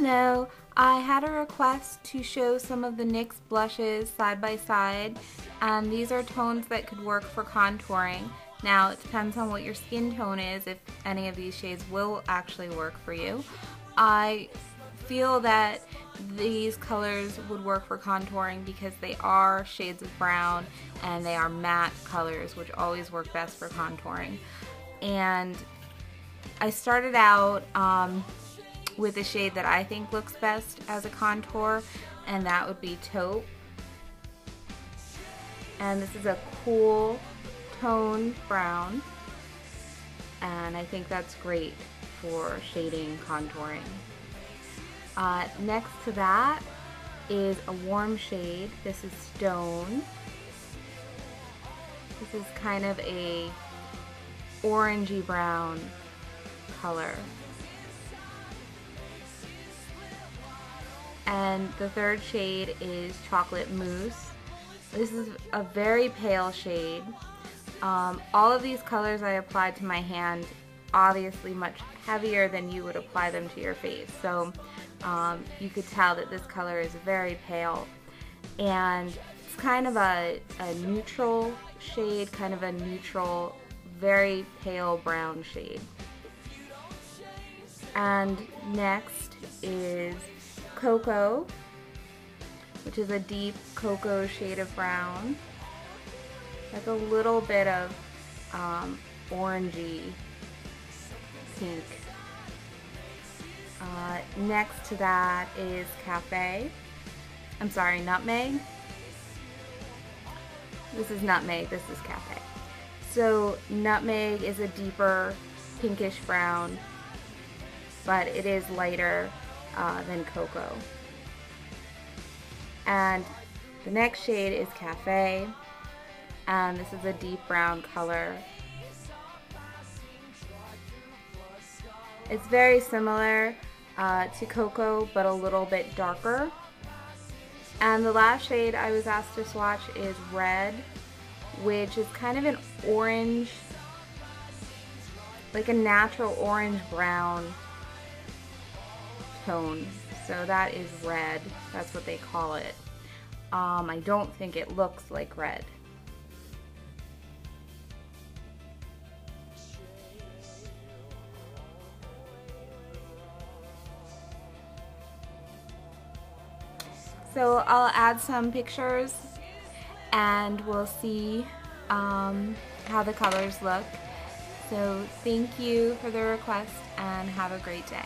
Hello, I had a request to show some of the NYX blushes side by side and these are tones that could work for contouring. Now it depends on what your skin tone is if any of these shades will actually work for you. I feel that these colors would work for contouring because they are shades of brown and they are matte colors which always work best for contouring. And I started out um, with a shade that I think looks best as a contour and that would be taupe and this is a cool toned brown and I think that's great for shading contouring. Uh, next to that is a warm shade. This is Stone. This is kind of a orangey brown color. And the third shade is Chocolate Mousse. This is a very pale shade. Um, all of these colors I applied to my hand obviously much heavier than you would apply them to your face. So um, you could tell that this color is very pale. And it's kind of a, a neutral shade, kind of a neutral, very pale brown shade. And next is Cocoa which is a deep cocoa shade of brown. Like a little bit of um, orangey pink. Uh, next to that is Cafe. I'm sorry, Nutmeg. This is Nutmeg, this is Cafe. So Nutmeg is a deeper pinkish brown, but it is lighter uh, than Cocoa. And the next shade is Cafe. And this is a deep brown color. It's very similar uh, to Cocoa, but a little bit darker. And the last shade I was asked to swatch is Red, which is kind of an orange, like a natural orange brown So that is red. That's what they call it. Um, I don't think it looks like red. So I'll add some pictures and we'll see um, how the colors look. So thank you for the request and have a great day.